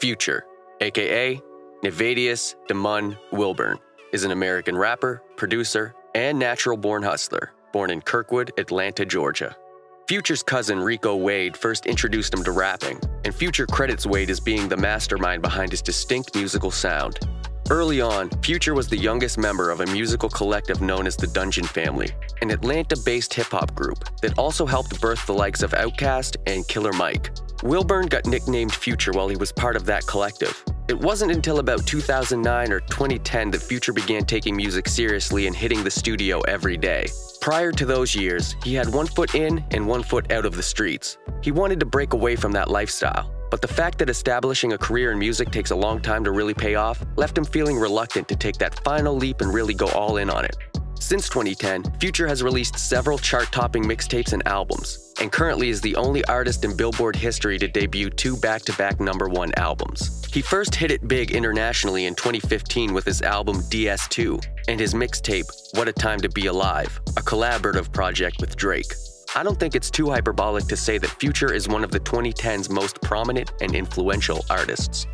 Future, aka Nayvadius Damon Wilburn, is an American rapper, producer, and natural born hustler, born in Kirkwood, Atlanta, Georgia. Future's cousin Rico Wade first introduced him to rapping, and Future credits Wade as being the mastermind behind his distinct musical sound. Early on, Future was the youngest member of a musical collective known as the Dungeon Family, an Atlanta based hip hop group that also helped birth the likes of Outkast and Killer Mike. Wilburn got nicknamed Future while he was part of that collective. It wasn't until about 2009 or 2010 that Future began taking music seriously and hitting the studio every day. Prior to those years, he had one foot in and one foot out of the streets. He wanted to break away from that lifestyle, but the fact that establishing a career in music takes a long time to really pay off left him feeling reluctant to take that final leap and really go all in on it. Since 2010, Future has released several chart topping mixtapes and albums, and currently is the only artist in Billboard history to debut two back to back number one albums. He first hit it big internationally in 2015 with his album DS2 and his mixtape What a Time to Be Alive, a collaborative project with Drake. I don't think it's too hyperbolic to say that Future is one of the 2010's most prominent and influential artists.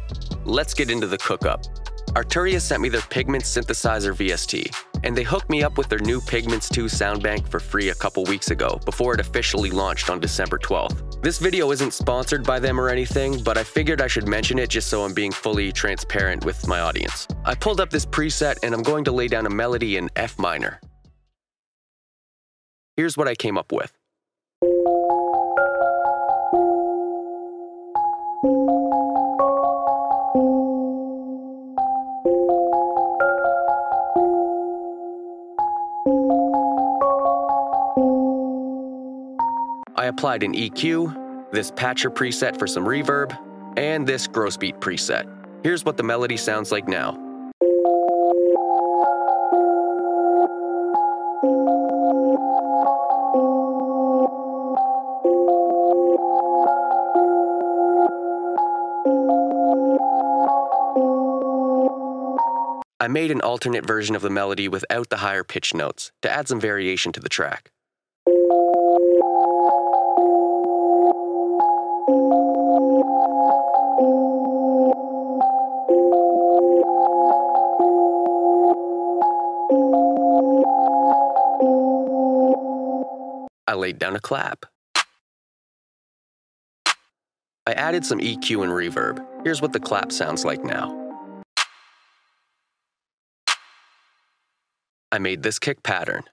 Let's get into the cook up. Arturia sent me their Pigments Synthesizer VST, and they hooked me up with their new Pigments 2 sound bank for free a couple weeks ago before it officially launched on December 12th. This video isn't sponsored by them or anything, but I figured I should mention it just so I'm being fully transparent with my audience. I pulled up this preset and I'm going to lay down a melody in F minor. Here's what I came up with. Applied an EQ, this patcher preset for some reverb, and this gross beat preset. Here's what the melody sounds like now. I made an alternate version of the melody without the higher pitch notes to add some variation to the track. Laid down a clap. I added some EQ and reverb. Here's what the clap sounds like now. I made this kick pattern.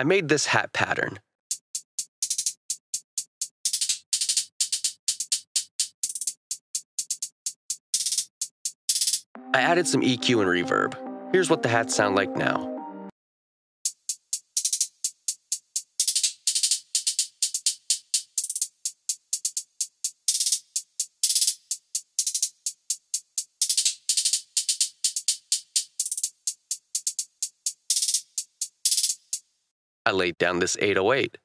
I made this hat pattern. I added some EQ and reverb. Here's what the hats sound like now. I laid down this 808.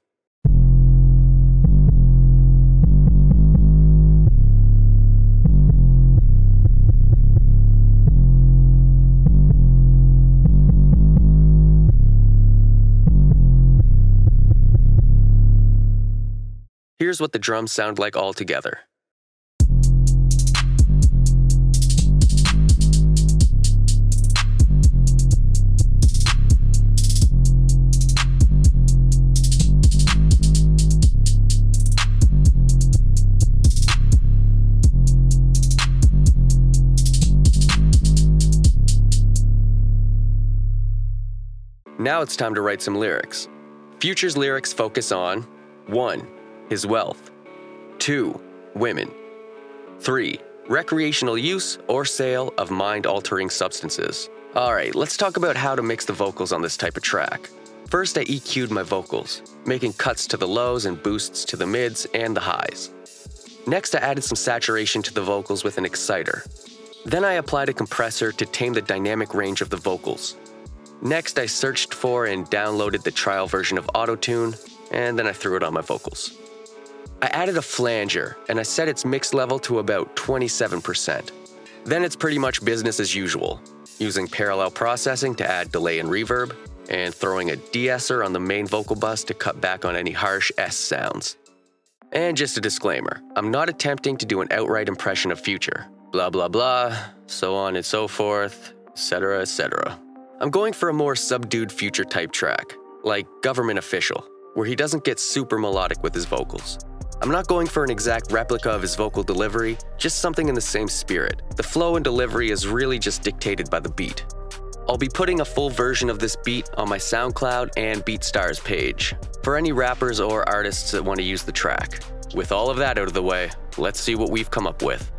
Here's what the drums sound like all together. Now it's time to write some lyrics. Future's lyrics focus on 1. His wealth, 2. Women, 3. Recreational use or sale of mind altering substances. Alright, let's talk about how to mix the vocals on this type of track. First, I EQ'd my vocals, making cuts to the lows and boosts to the mids and the highs. Next, I added some saturation to the vocals with an exciter. Then I applied a compressor to tame the dynamic range of the vocals. Next, I searched for and downloaded the trial version of Autotune, and then I threw it on my vocals. I added a flanger and I set its mix level to about 27%. Then it's pretty much business as usual, using parallel processing to add delay and reverb, and throwing a de-esser on the main vocal bus to cut back on any harsh S sounds. And just a disclaimer I'm not attempting to do an outright impression of Future. Blah blah blah, so on and so forth, etc. etc. I'm going for a more subdued Future type track, like Government Official, where he doesn't get super melodic with his vocals. I'm not going for an exact replica of his vocal delivery, just something in the same spirit. The flow and delivery is really just dictated by the beat. I'll be putting a full version of this beat on my SoundCloud and BeatStars page for any rappers or artists that want to use the track. With all of that out of the way, let's see what we've come up with.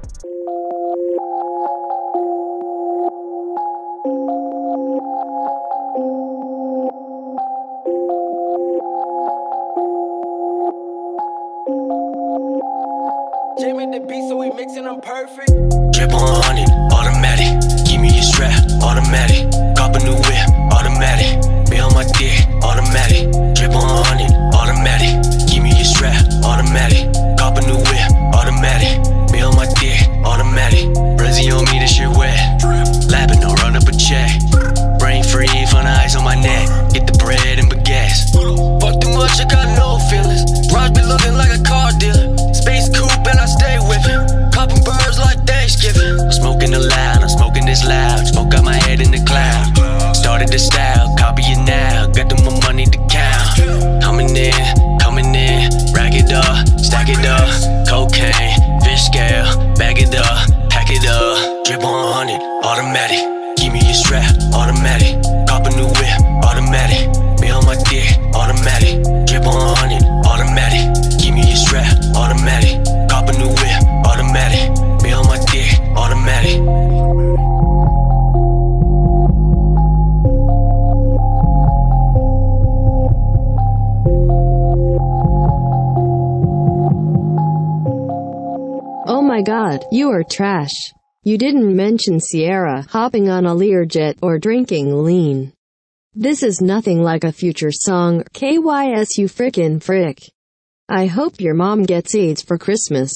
Jamie the beat, so we mixing them perfect. Drip on 100, automatic. Give me your strap, automatic. Cop a new whip, automatic. Me on my dick, automatic. Drip on 100, automatic. Give me your strap, automatic. Automatic. Cop a new whip, automatic. Me on my dick, automatic. Drip on 100, automatic. Give me your strap, automatic. Cop a new whip, automatic. Me on my dick, automatic. Oh my god, you are trash. You didn't mention Ciara hopping on a Learjet or drinking lean. This is nothing like a future song, KYS you frickin' frick. I hope your mom gets AIDS for Christmas.